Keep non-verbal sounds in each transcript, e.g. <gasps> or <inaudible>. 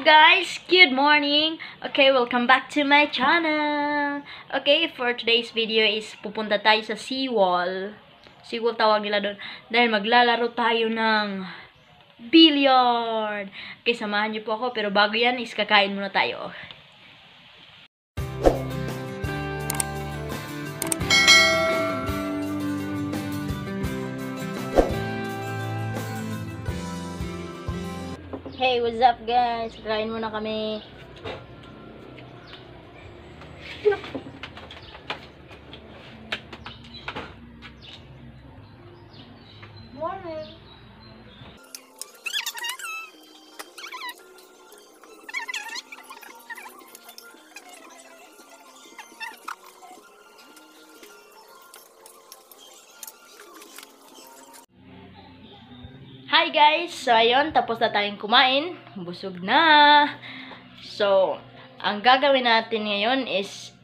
guys? Good morning! Okay, welcome back to my channel! Okay, for today's video is pupunta tayo sa seawall. Seawall tawag nila doon. Dahil maglalaro tayo ng billiard. Okay, samahan niyo po ako. Pero bago yan is kakain muna tayo. Hey, what's up guys? Kakain muna kami. Morning. Hi guys! So ayun, tapos na tayong kumain. Busog na. So, ang gagawin natin ngayon is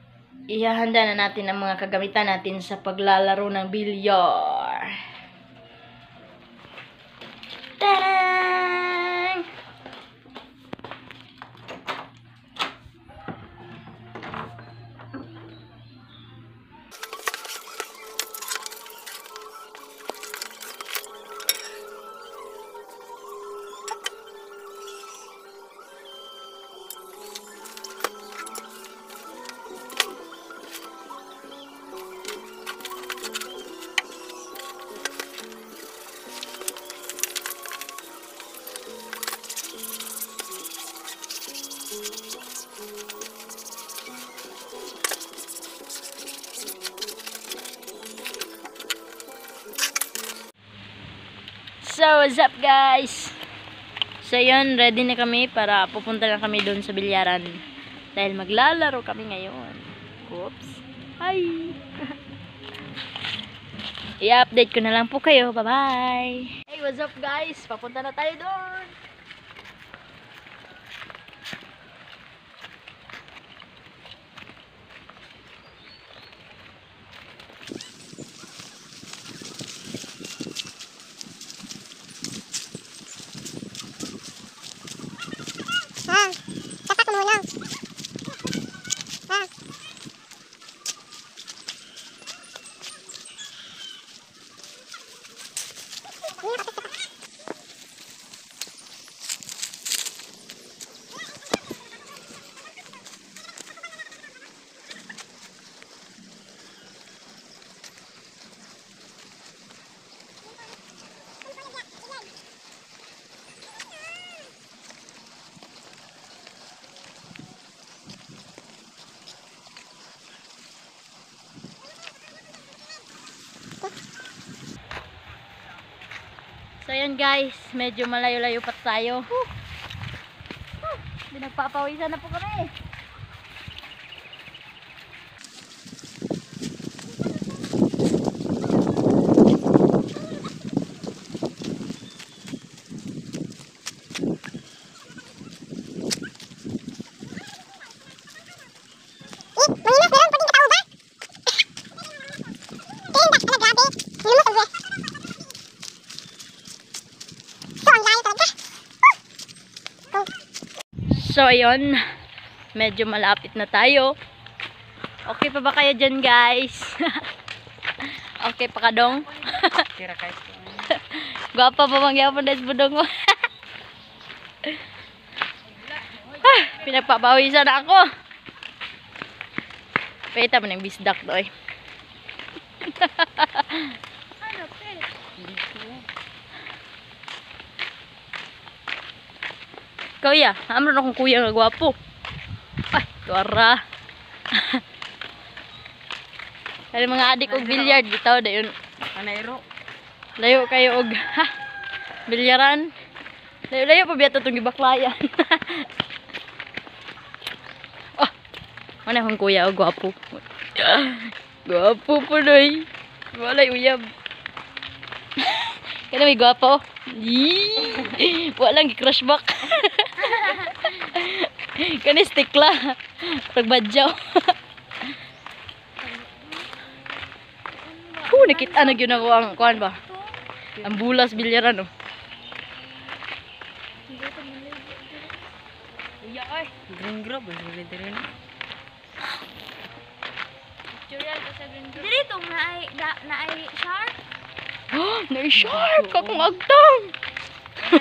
ihahanda na natin ang mga kagamitan natin sa paglalaro ng bilyar. Tarang! So, what's up guys? So, yun, ready na kami para pupunta na kami doon sa bilyaran. Dahil maglalaro kami ngayon. Oops. Hi! <laughs> I-update ko na lang po kayo. Bye-bye! Hey, what's up guys? Papunta na tayo doon! Ah, tapat mo lang. Ah. So, yun guys. Medyo malayo-layo pa tayo. Whew. Whew. Pinagpapawisan na po kami. So, ayun. Medyo malapit na tayo. Okay pa ba kayo dyan, guys? <laughs> okay pa ka, dong? <laughs> Gwapa pa bang yapon des budong mo? <laughs> ah, pinagpapawisan na ako. Pita mo ng bisdak doy. Kuya, amro na kong kuya nga gwapo. Ay, tuwara. <laughs> Kaya mga adik og billiard bitaw dayon. Anairo. Layo kayo og ha. Bilyaran. Layo layo pa biya tong gibaklayan. <laughs> oh. Mana kong kuya og gwapo. <laughs> Gwapo po doy. Walay uyab. Kana may gwapo. Walang gi-crush back. <laughs> Kani stikla. Pagbadyaw. Huh, nakita na gyud ako ang kuan ba? Ang bulas bilyaran oh. Kuya, ay. Green grab. Dili itong naay, na, naay shark. <gasps> naay shark! Kakong agtang!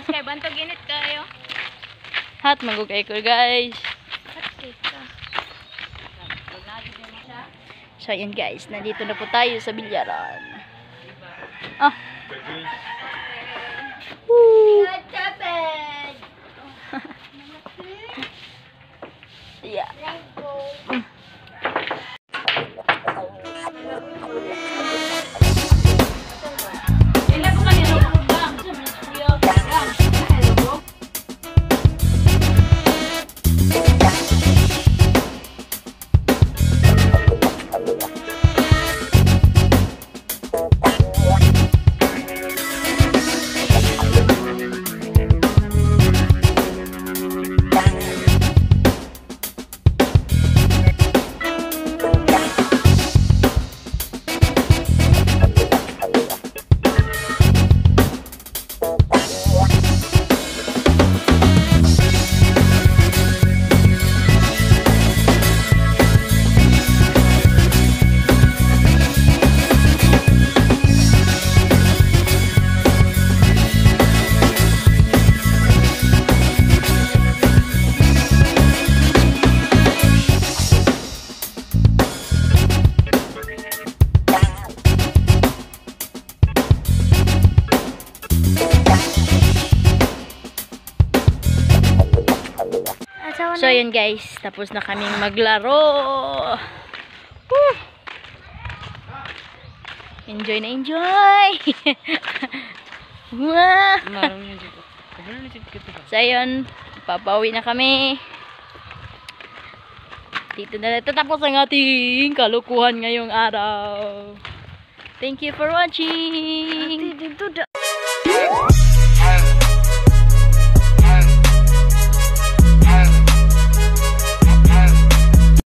Kaya bantog init kayo. Hat magugay ko guys. So ayan guys, nandito na po tayo sa bilyaran. Ah. Woo. <laughs> yeah. So, yun guys. Tapos na kaming maglaro. Woo! Enjoy na enjoy! <laughs> So, yun. Papawi na kami. Dito na natatapos ang ating kalukuhan ngayong araw. Thank you for watching!